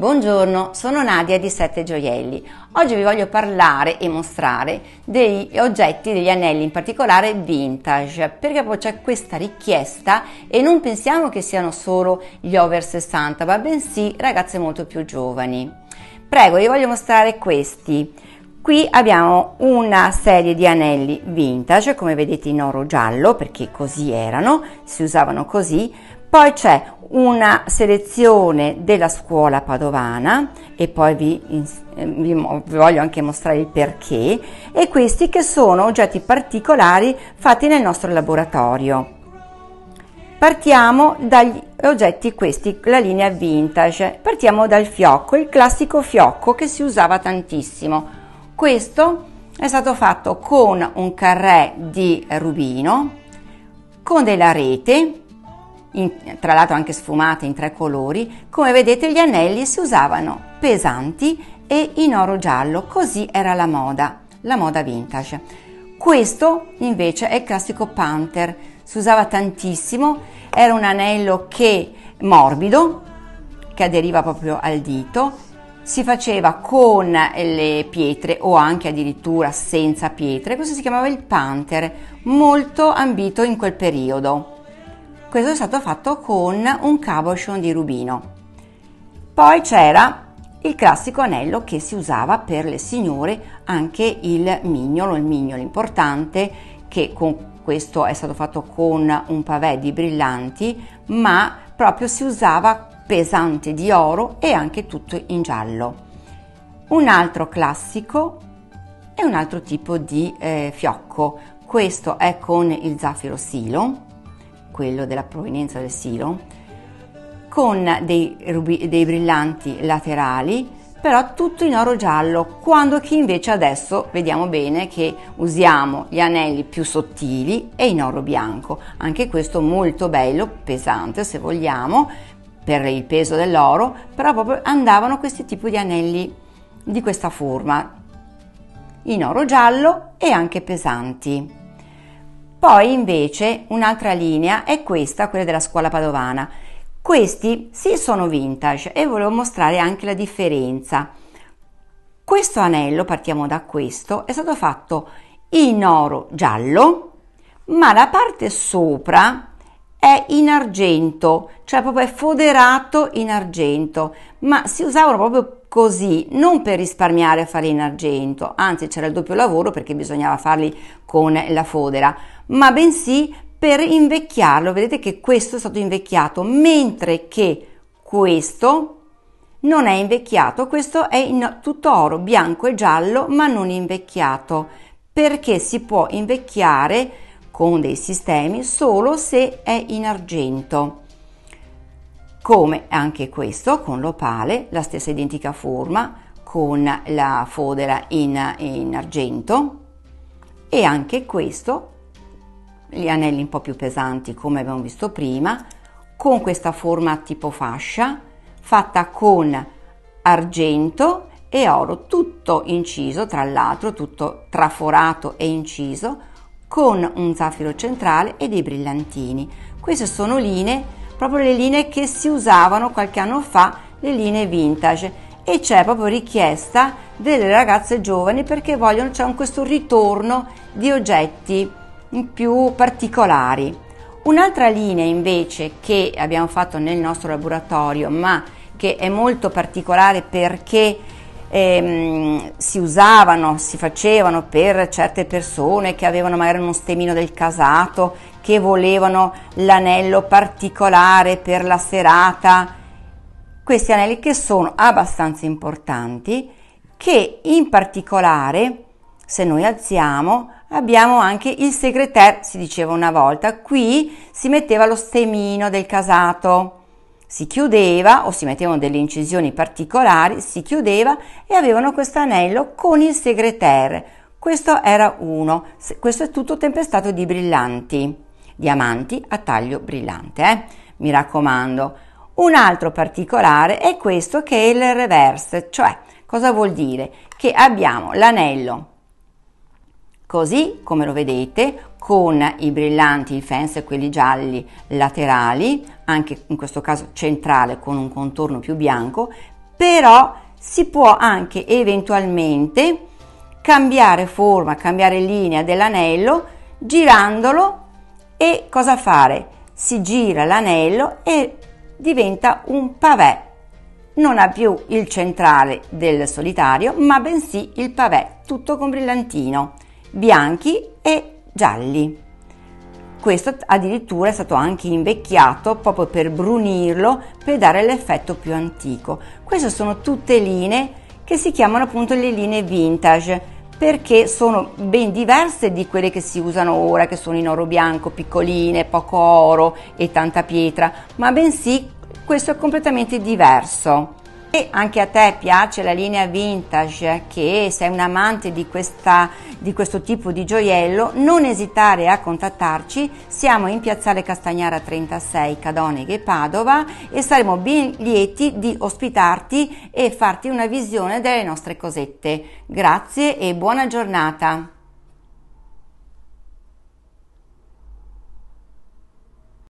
Buongiorno, sono Nadia di Sette Gioielli. Oggi vi voglio parlare e mostrare degli oggetti, degli anelli in particolare vintage, perché poi c'è questa richiesta e non pensiamo che siano solo gli over 60, ma bensì ragazze molto più giovani. Prego, vi voglio mostrare questi. Qui abbiamo una serie di anelli vintage, come vedete in oro giallo, perché così erano, si usavano così. Poi c'è una selezione della scuola padovana e poi vi, vi, vi, voglio anche mostrare il perché e questi che sono oggetti particolari fatti nel nostro laboratorio. Partiamo dagli oggetti questi, la linea vintage. Partiamo dal fiocco, il classico fiocco che si usava tantissimo. Questo è stato fatto con un carré di rubino, con della rete, in, tra l'altro anche sfumate in tre colori, come vedete gli anelli si usavano pesanti e in oro giallo, così era la moda, la moda vintage. Questo invece è il classico Panther, si usava tantissimo, era un anello che morbido, che aderiva proprio al dito, si faceva con le pietre o anche addirittura senza pietre, questo si chiamava il Panther, molto ambito in quel periodo. Questo è stato fatto con un cabochon di rubino. Poi c'era il classico anello che si usava per le signore, anche il mignolo, il mignolo importante che con questo è stato fatto con un pavé di brillanti, ma proprio si usava pesante di oro e anche tutto in giallo. Un altro classico è un altro tipo di eh, fiocco. Questo è con il zaffiro silo quello della provenienza del silo, con dei, rubi, dei brillanti laterali, però tutto in oro giallo, quando che invece adesso vediamo bene che usiamo gli anelli più sottili e in oro bianco. Anche questo molto bello, pesante se vogliamo, per il peso dell'oro, però proprio andavano questi tipi di anelli di questa forma, in oro giallo e anche pesanti. Poi invece un'altra linea è questa, quella della scuola padovana. Questi sì sono vintage e volevo mostrare anche la differenza. Questo anello, partiamo da questo, è stato fatto in oro giallo, ma la parte sopra è in argento, cioè proprio è foderato in argento, ma si usavano proprio così, non per risparmiare a fare in argento, anzi c'era il doppio lavoro perché bisognava farli con la fodera, ma bensì per invecchiarlo. Vedete che questo è stato invecchiato, mentre che questo non è invecchiato, questo è in tutto oro, bianco e giallo, ma non invecchiato, perché si può invecchiare con dei sistemi solo se è in argento. Come anche questo con l'opale, la stessa identica forma con la fodera in, in argento. E anche questo, gli anelli un po' più pesanti come abbiamo visto prima, con questa forma tipo fascia fatta con argento e oro, tutto inciso tra l'altro, tutto traforato e inciso con un zaffiro centrale e dei brillantini. Queste sono linee proprio le linee che si usavano qualche anno fa, le linee vintage e c'è proprio richiesta delle ragazze giovani perché vogliono c'è questo ritorno di oggetti più particolari. Un'altra linea invece che abbiamo fatto nel nostro laboratorio ma che è molto particolare perché ehm, si usavano, si facevano per certe persone che avevano magari uno stemino del casato, che volevano l'anello particolare per la serata. Questi anelli che sono abbastanza importanti, che in particolare, se noi alziamo, abbiamo anche il segreter, si diceva una volta, qui si metteva lo stemino del casato si chiudeva o si mettevano delle incisioni particolari, si chiudeva e avevano questo anello con il segreter. Questo era uno, questo è tutto tempestato di brillanti, diamanti a taglio brillante, eh? mi raccomando. Un altro particolare è questo che è il reverse, cioè cosa vuol dire? Che abbiamo l'anello così come lo vedete con i brillanti, il fence quelli gialli laterali, anche in questo caso centrale con un contorno più bianco, però si può anche eventualmente cambiare forma, cambiare linea dell'anello girandolo e cosa fare? Si gira l'anello e diventa un pavé. Non ha più il centrale del solitario, ma bensì il pavé, tutto con brillantino, bianchi e gialli. Questo addirittura è stato anche invecchiato proprio per brunirlo, per dare l'effetto più antico. Queste sono tutte linee che si chiamano appunto le linee vintage perché sono ben diverse di quelle che si usano ora, che sono in oro bianco, piccoline, poco oro e tanta pietra, ma bensì questo è completamente diverso. E anche a te piace la linea vintage, che sei un amante di, questa, di questo tipo di gioiello, non esitare a contattarci. Siamo in Piazzale Castagnara 36, Cadoneghe, Padova e saremo ben lieti di ospitarti e farti una visione delle nostre cosette. Grazie e buona giornata.